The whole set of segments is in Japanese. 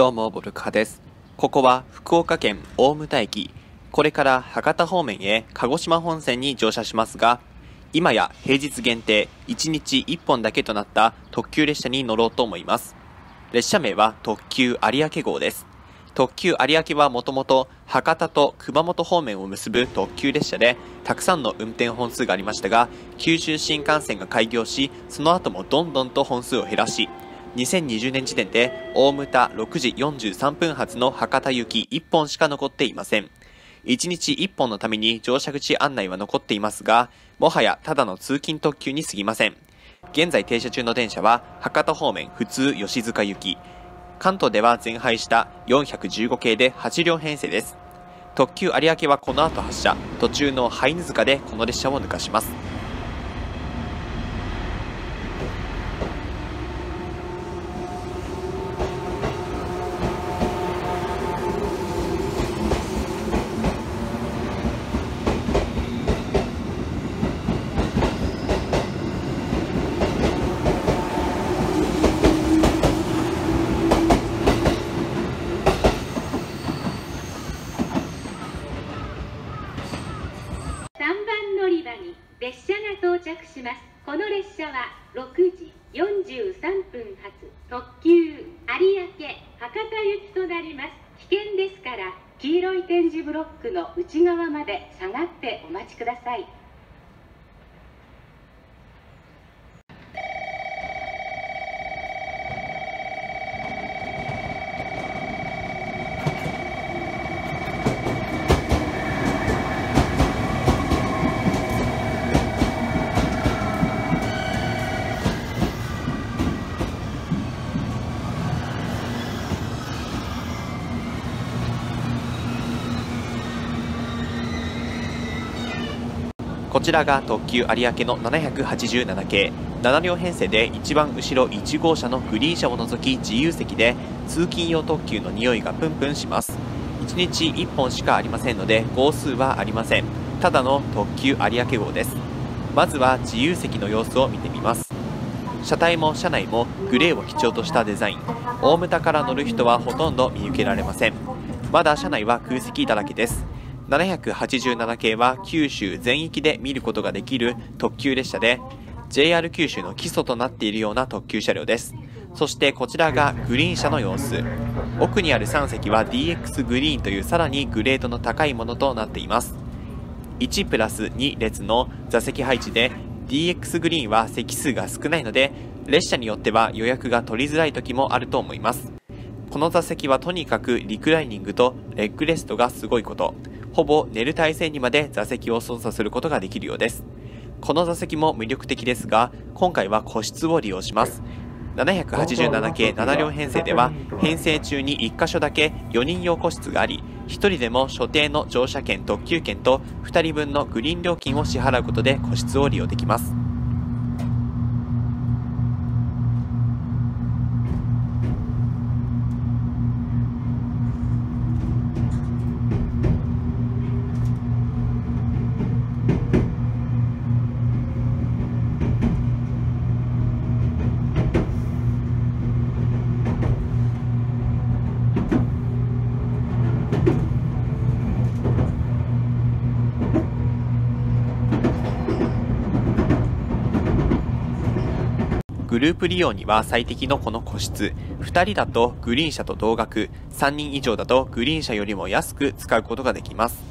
どうも、ボルカです。ここは福岡県大牟田駅。これから博多方面へ鹿児島本線に乗車しますが、今や平日限定1日1本だけとなった特急列車に乗ろうと思います。列車名は特急有明号です。特急有明はもともと博多と熊本方面を結ぶ特急列車で、たくさんの運転本数がありましたが、九州新幹線が開業し、その後もどんどんと本数を減らし、2020年時点で大牟田6時43分発の博多行き1本しか残っていません。1日1本のために乗車口案内は残っていますが、もはやただの通勤特急に過ぎません。現在停車中の電車は博多方面普通吉塚行き、関東では全廃した415系で8両編成です。特急有明はこの後発車、途中のハイヌ塚でこの列車を抜かします。着しますこの列車は6時43分発特急有明博多行きとなります危険ですから展示ブロックの内側まで下がってお待ちください。こちらが特急有明の787系。7両編成で一番後ろ1号車のグリーン車を除き自由席で通勤用特急の匂いがプンプンします。1日1本しかありませんので号数はありません。ただの特急有明号です。まずは自由席の様子を見てみます。車体も車内もグレーを基調としたデザイン。大牟田から乗る人はほとんど見受けられません。まだ車内は空席だらけです。787系は九州全域で見ることができる特急列車で JR 九州の基礎となっているような特急車両です。そしてこちらがグリーン車の様子。奥にある3席は DX グリーンというさらにグレードの高いものとなっています。1プラス2列の座席配置で DX グリーンは席数が少ないので列車によっては予約が取りづらい時もあると思います。この座席はとにかくリクライニングとレッグレストがすごいこと。ほぼ寝る体勢にまで座席を操作することができるようです。この座席も魅力的ですが、今回は個室を利用します。787系7両編成では、編成中に1箇所だけ4人用個室があり、1人でも所定の乗車券特急券と2人分のグリーン料金を支払うことで個室を利用できます。ループ利用には最適のこの個室。2人だとグリーン車と同額、3人以上だとグリーン車よりも安く使うことができます。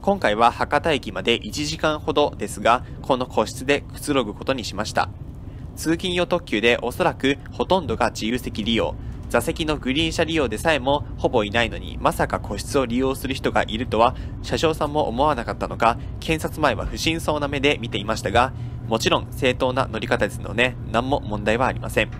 今回は博多駅まで1時間ほどですが、この個室でくつろぐことにしました。通勤用特急でおそらくほとんどが自由席利用。座席のグリーン車利用でさえもほぼいないのに、まさか個室を利用する人がいるとは、車掌さんも思わなかったのか、検察前は不審そうな目で見ていましたが、もちろん正当な乗り方ですので、何も問題はありません。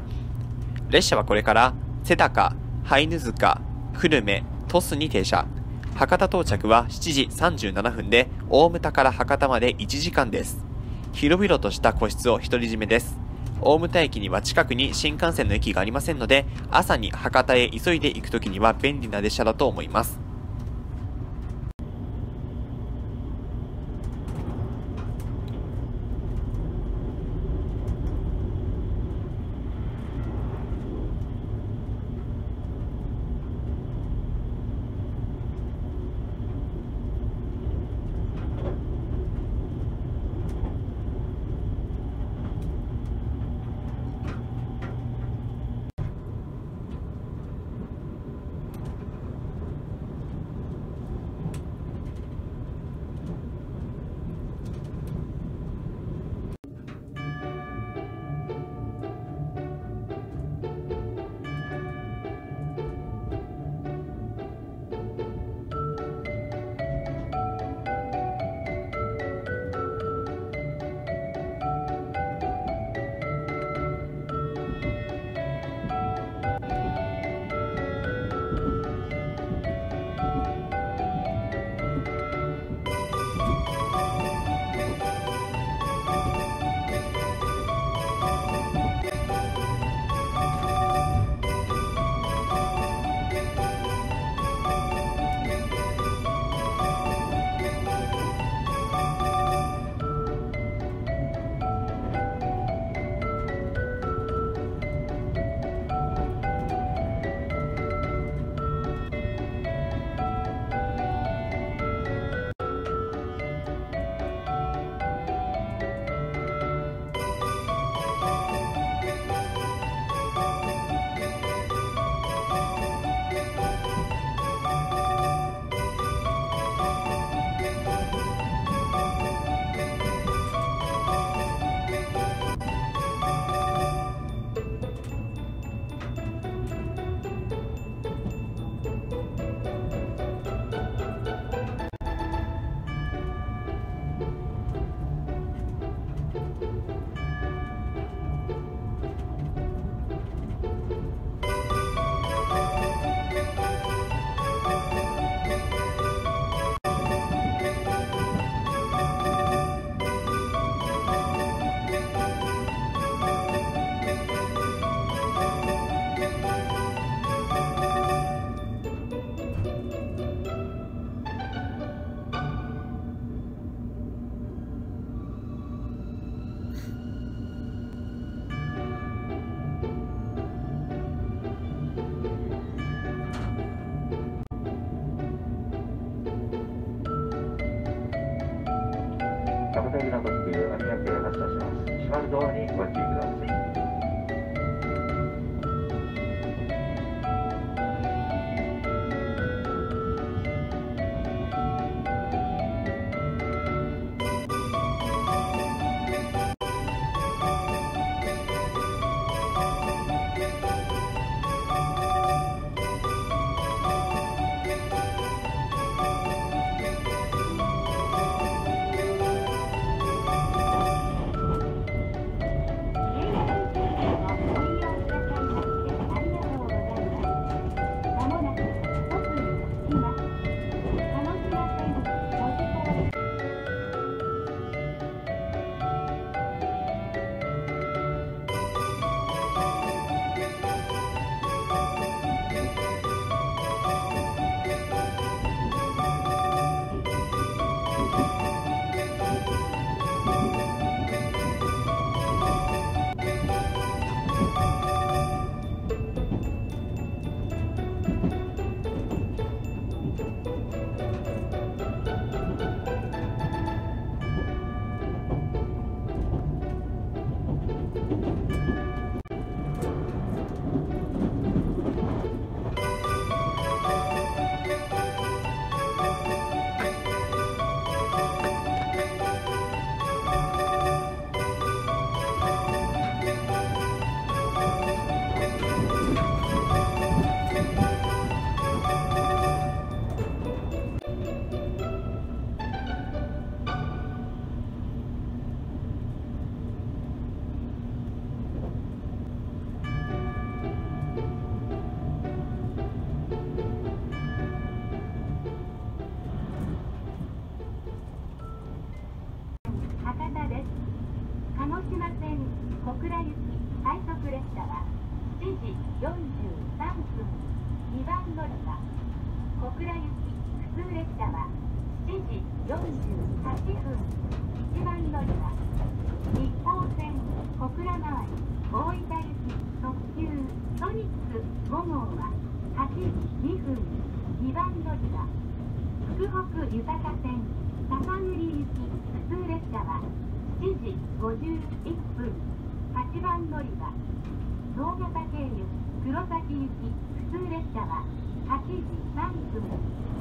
列車はこれから、瀬高、ハイヌ塚、久留米、鳥栖に停車。博多到着は7時37分で、大牟田から博多まで1時間です。広々とした個室を独り占めです。大牟田駅には近くに新幹線の駅がありませんので、朝に博多へ急いで行くときには便利な列車だと思います。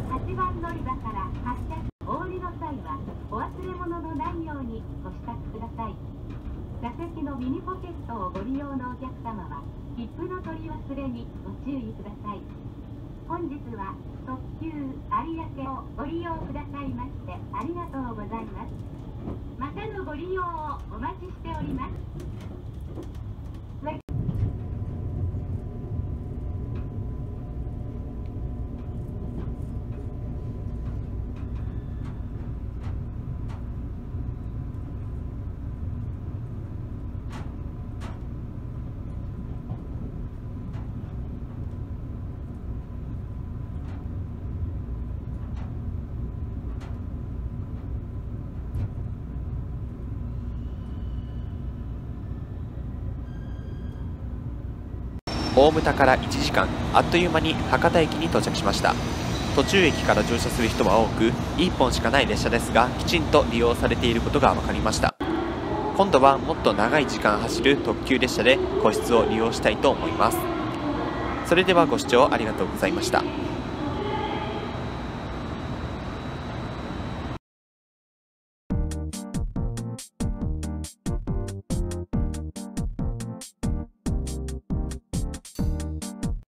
8番乗り場から発車お降りの際はお忘れ物のないようご支度ください。座席のミニポケットをご利用のお客様は切符の取り忘れにご注意ください。本日は特急有明をご利用くださいましてありがとうございます。またのご利用をお待ちしております大牟田から1時間あっという間に博多駅に到着しました。途中駅から乗車する人は多く1本しかない列車ですがきちんと利用されていることが分かりました。今度はもっと長い時間走る特急列車で個室を利用したいと思います。それではご視聴ありがとうございました。